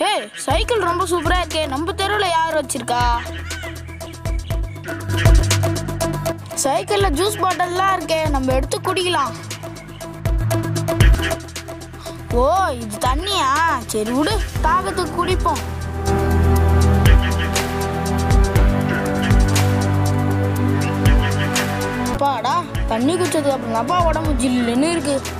ஹே cycle ரொம்ப சூப்பரா இருக்கே. நம்ம தெருவில் யார் வச்சிருக்கா? சைக்கிள்ல ஜூஸ் பாட்டில்லாம் இருக்கே. நம்ம எடுத்து குடிக்கலாம். ஓ இது தண்ணியா? சரி விடு தாகத்துக்கு குடிப்போம். அப்பாடா தண்ணி குடிச்சதுக்கு அப்புறம் தான்ப்பா உடம்பு ஜில்லுன்னு இருக்குது